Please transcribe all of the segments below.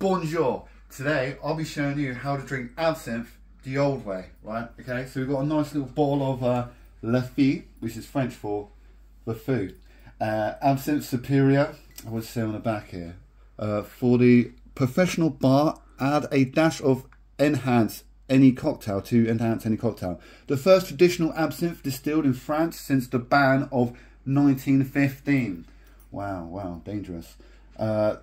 Bonjour. Today I'll be showing you how to drink absinthe the old way, right? Okay, so we've got a nice little bottle of uh, La Fée, which is French for the food. Uh, absinthe Superior, I would say on the back here. Uh, for the professional bar, add a dash of enhance any cocktail to enhance any cocktail. The first traditional absinthe distilled in France since the ban of 1915. Wow, wow, dangerous. Uh,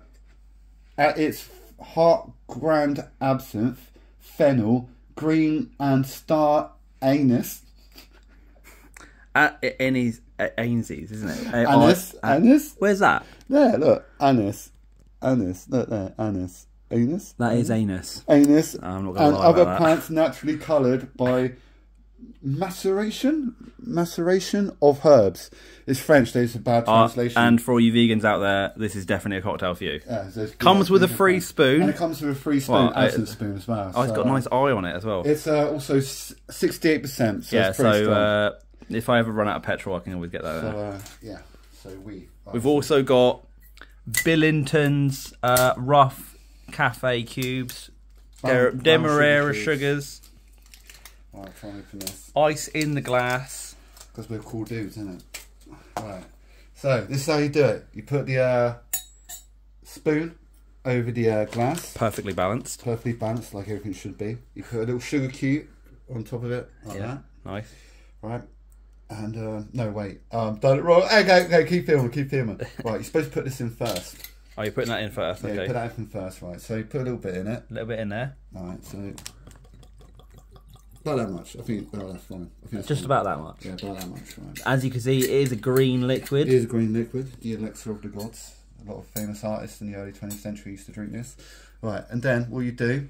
at its heart, grand absinthe, fennel, green and star anise. Ennis, at Ainsley's, isn't it? Uh, Anise, at- anise. Where's that? There, look, anise, anise. Look there, anise, anise, That is anus. anise, I'm not gonna and lie other about that. plants naturally coloured by maceration, maceration of herbs. It's French. There's a bad Uh, translation. and for all you vegans out there, this is definitely a cocktail for you. Yeah, so Comes with a it's free and spoon. it comes with a free spoon, Well, I- spoon as well. Oh, it's so, got a nice eye on it as well. It's uh, also sixty-eight percent. So yeah, so uh, if I ever run out of petrol, I can always get that. so uh, yeah, so we. We've also got Billington's uh, rough cafe cubes, Der- Brown- brown Demerara sugars, Right, try and open this ice in the glass. because we're cool dudes, isn't it? Right. So this is how you do it. You put the uh, spoon over the uh, glass, Perfectly balanced. perfectly balanced, like everything should be. You put a little sugar cube on top of it, like Yeah, nice. right? And uh, no, wait, um, done it wrong. Okay, okay, keep filming, keep filming. right, you're supposed to put this in first. Oh, you're putting that in first. Yeah, Okay, put that in first, right? So you put a little bit in it. a little bit in there. Alright, so not that much. I think oh, that's fine. I think Just fine. about that much. yeah, about that much. Right. As you can see, it is a green liquid. It is a green liquid, the elixir of the gods. A lot of famous artists in the early 20th century used to drink this. Right, and then what you do,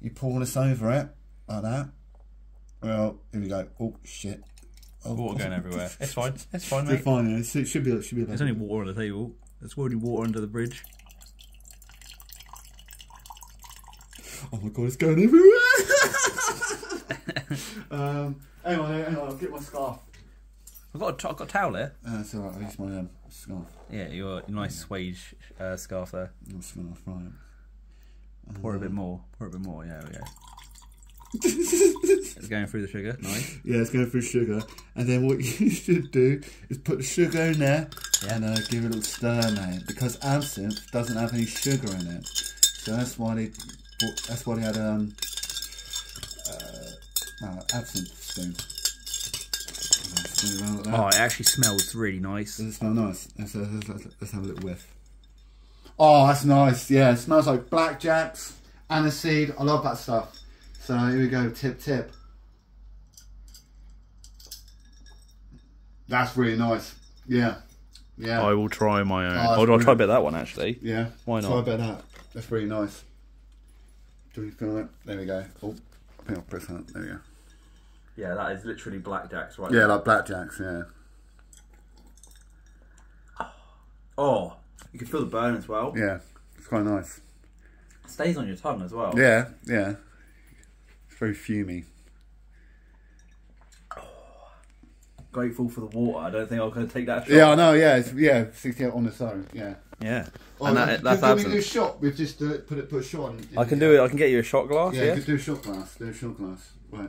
you pour this over it like that. Well, here we go. Oh shit! Oh, Water going everywhere. It's fine. It's fine, It's fine. yeah. It should be. It should be. There's only water on the table. There's already water under the bridge. Oh my god, it's going everywhere. um. Hang on, hang on. I'll get my scarf. I've got a, I've got a towel here. Uh, it's alright. I'll use my um, scarf. Yeah, your, nice suede sh- uh, scarf there. My scarf, right. Pour a bit more. Pour a bit more. Yeah, there we go. It's going through the sugar. Nice. Yeah, it's going through sugar. And then what you should do is put the sugar in there and uh, give it a little stir, mate. Because absinthe doesn't have any sugar in it, so that's why they that's why they had um uh, absinthe spoon. Spin it around like that. Oh, it actually smells really nice. Does it smell nice? Let's, let's, let's, let's have a little whiff. Oh, that's nice. Yeah, it smells like blackjacks, aniseed. I love that stuff. So here we go. Tip, tip. That's really nice. Yeah, yeah, I will try my own. Oh, that's I'll try a bit of that one actually. yeah. why Try not? a bit of that. That's really nice. Do you feel it? There we go. Oh, I think I'll press that. There we go. Yeah, that is literally blackjacks, right? Yeah, like blackjacks. Yeah. Oh, you can feel the burn as well. Yeah, it's quite nice. stays on your tongue as well. Yeah, yeah. It's very fumy. Grateful for the water. I don't think I'm going to take that shot. Yeah, I know. Yeah, it's, yeah, sixty-eight on its own. Yeah. Yeah. Oh, and that, that's can we do a shot? We've just uh, put it, put a shot on. I can do it. I can get you a shot glass. Yeah, Yeah. you could do a shot glass. Do a shot glass. Right.